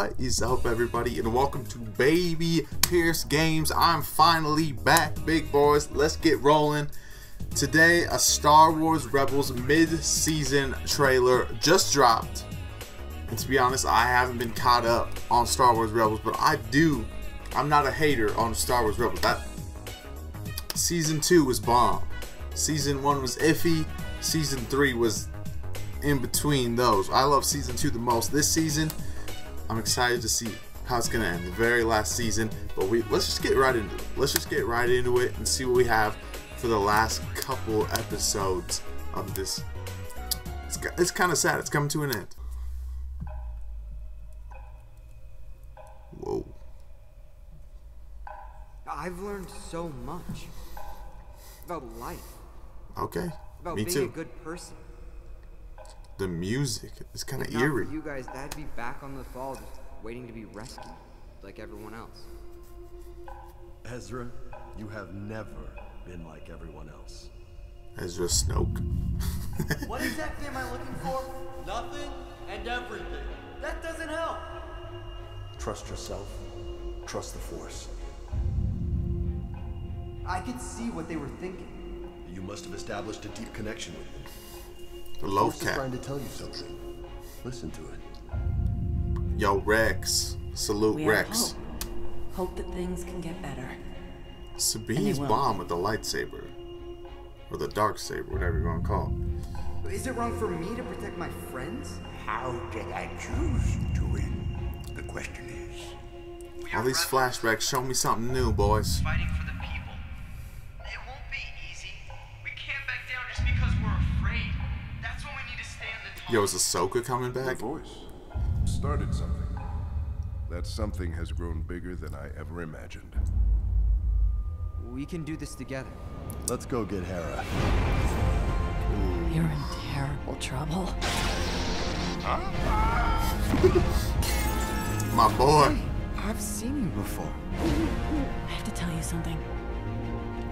What is up everybody and welcome to Baby Pierce Games. I'm finally back, big boys. Let's get rolling. Today, a Star Wars Rebels mid-season trailer just dropped. And to be honest, I haven't been caught up on Star Wars Rebels, but I do. I'm not a hater on Star Wars Rebels. That Season 2 was bomb. Season 1 was iffy. Season 3 was in between those. I love Season 2 the most. This season, I'm excited to see how it's gonna end. The very last season, but we let's just get right into it. Let's just get right into it and see what we have for the last couple episodes of this. It's, it's kind of sad. It's coming to an end. Whoa. I've learned so much about life, Okay. about Me being too. a good person. The music. It's kind of eerie. For you guys, I'd be back on Lothal, just waiting to be rescued, like everyone else. Ezra, you have never been like everyone else. Ezra Snoke. What exactly am I looking for? Nothing and everything. That doesn't help. Trust yourself. Trust the Force. I could see what they were thinking. You must have established a deep connection with them. The The low Force is cap. trying to tell you something. Listen to it. Yo, Rex. Salute We have Rex. hope. Hope that things can get better. Sabine's bomb with the lightsaber. Or the dark saber, whatever you want to call it. Is it wrong for me to protect my friends? How did I choose to win? The question is. We All these flashbacks show me something new, boys. fighting for the Yo, is Ahsoka coming The back? voice started something. That something has grown bigger than I ever imagined. We can do this together. Let's go get Hera. You're in terrible trouble. My boy. I've seen you before. I have to tell you something.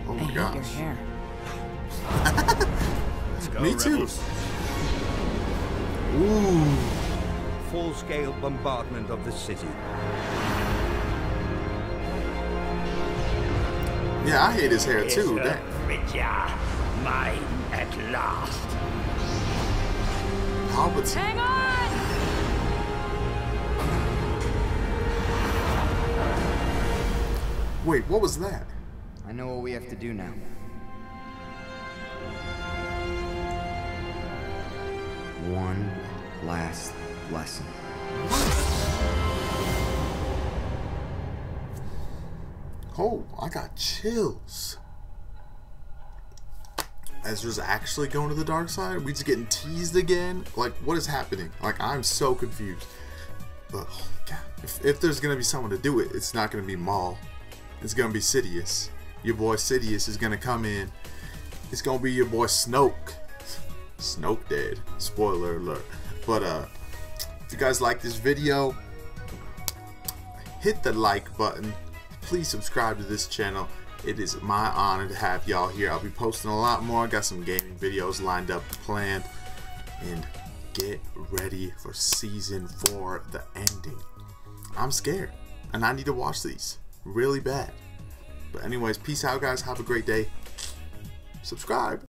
Oh I my hate your gosh. hair. Me too. Ooh. Full-scale bombardment of the city. Yeah, I hate his hair too. Damn. Bridger, mine at last. Palpatine. Hang on! Wait, what was that? I know what we have to do now. One last lesson. Oh, I got chills. Ezra's actually going to the dark side? We just getting teased again? Like, what is happening? Like, I'm so confused. But, oh God, if, if there's going to be someone to do it, it's not going to be Maul. It's going to be Sidious. Your boy Sidious is going to come in. It's going to be your boy Snoke. Snoke dead. Spoiler alert. But, uh, if you guys like this video, hit the like button. Please subscribe to this channel. It is my honor to have y'all here. I'll be posting a lot more. I got some gaming videos lined up planned. And get ready for season four, the ending. I'm scared. And I need to watch these really bad. But anyways, peace out guys. Have a great day. Subscribe.